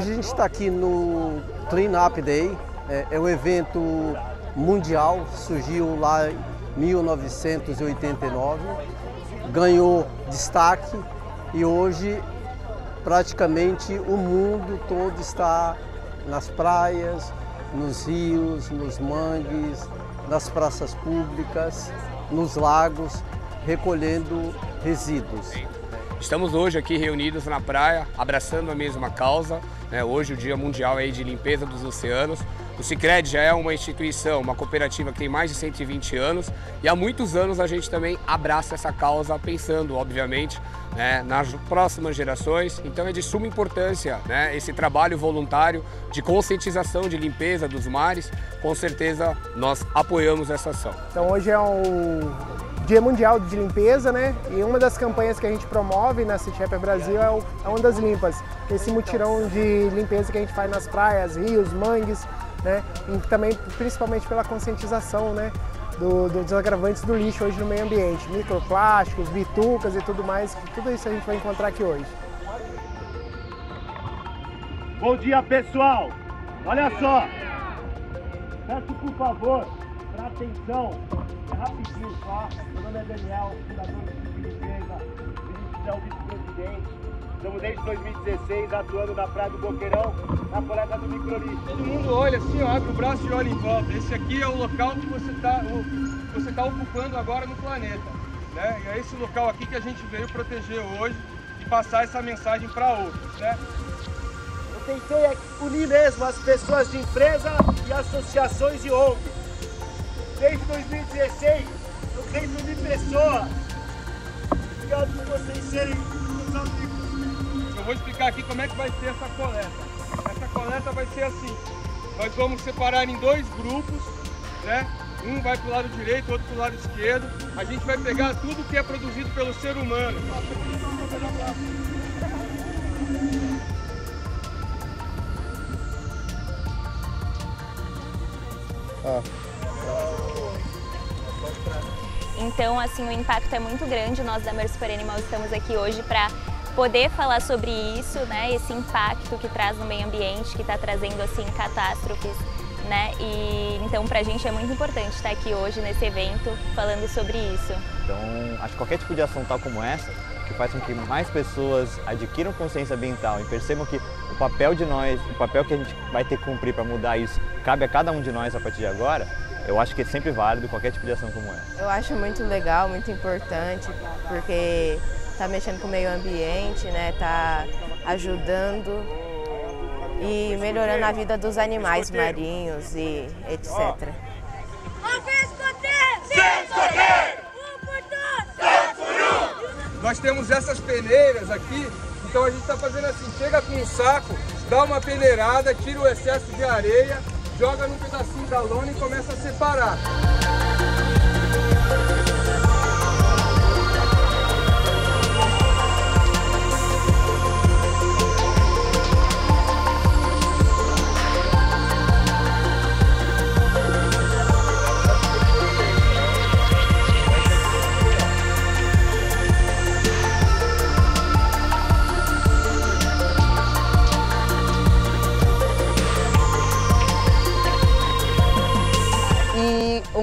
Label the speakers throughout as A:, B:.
A: gente está aqui no Clean Up Day, é, é um evento mundial, surgiu lá em 1989, ganhou destaque e hoje praticamente o mundo todo está nas praias, nos rios, nos mangues, nas praças públicas, nos lagos, recolhendo resíduos.
B: Estamos hoje aqui reunidos na praia, abraçando a mesma causa. Né? Hoje o Dia Mundial aí de Limpeza dos Oceanos. O Cicred já é uma instituição, uma cooperativa que tem mais de 120 anos e há muitos anos a gente também abraça essa causa pensando, obviamente, né, nas próximas gerações. Então é de suma importância né, esse trabalho voluntário de conscientização de limpeza dos mares. Com certeza nós apoiamos essa ação.
C: Então hoje é um Dia Mundial de Limpeza, né? E uma das campanhas que a gente promove na City Rapper Brasil é o é Ondas Limpas, esse mutirão de limpeza que a gente faz nas praias, rios, mangues, né? E também, principalmente pela conscientização, né? Do, do, dos agravantes do lixo hoje no meio ambiente, microplásticos, bitucas e tudo mais, tudo isso a gente vai encontrar aqui hoje.
D: Bom dia pessoal, olha só, peço por favor, para atenção, é rapidinho só. Meu nome é Daniel, fundador do Clube de Limpeza, Felipe é o vice-presidente. Estamos desde 2016 atuando na Praia do Boqueirão, na coleta do microlixo.
E: Todo mundo olha assim, ó, abre o braço e olha em volta. Esse aqui é o local que você está você tá ocupando agora no planeta. Né? E é esse local aqui que a gente veio proteger hoje e passar essa mensagem para outros. Né?
D: Eu tentei unir mesmo as pessoas de empresa e associações de ONG. Desde 2016, eu unir pessoas. Obrigado por vocês serem os amigos.
E: Eu vou explicar aqui como é que vai ser essa coleta. Essa coleta vai ser assim. Nós vamos separar em dois grupos, né? Um vai para o lado direito, outro para o lado esquerdo. A gente vai pegar tudo que é produzido pelo ser humano.
F: Então, assim, o impacto é muito grande. Nós da Mer Super Animal estamos aqui hoje para poder falar sobre isso, né, esse impacto que traz no meio ambiente, que está trazendo assim catástrofes, né, e então para a gente é muito importante estar aqui hoje nesse evento falando sobre isso.
G: Então, acho que qualquer tipo de ação tal como essa, que faz com que mais pessoas adquiram consciência ambiental e percebam que o papel de nós, o papel que a gente vai ter que cumprir para mudar isso, cabe a cada um de nós a partir de agora, eu acho que é sempre válido qualquer tipo de ação como essa.
H: Eu acho muito legal, muito importante, porque está mexendo com o meio ambiente, né? Está ajudando e melhorando a vida dos animais marinhos e etc.
E: Nós temos essas peneiras aqui, então a gente está fazendo assim, chega com um saco, dá uma peneirada, tira o excesso de areia, joga num pedacinho da lona e começa a separar.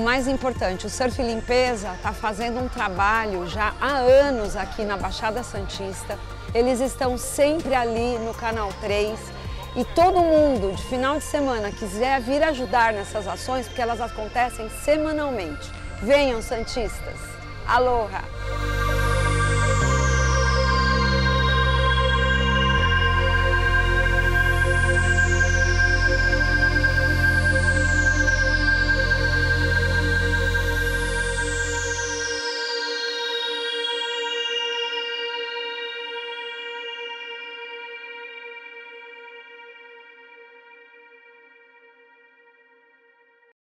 I: Mais importante, o Surf Limpeza está fazendo um trabalho já há anos aqui na Baixada Santista. Eles estão sempre ali no Canal 3 e todo mundo de final de semana quiser vir ajudar nessas ações, porque elas acontecem semanalmente. Venham, Santistas! Aloha!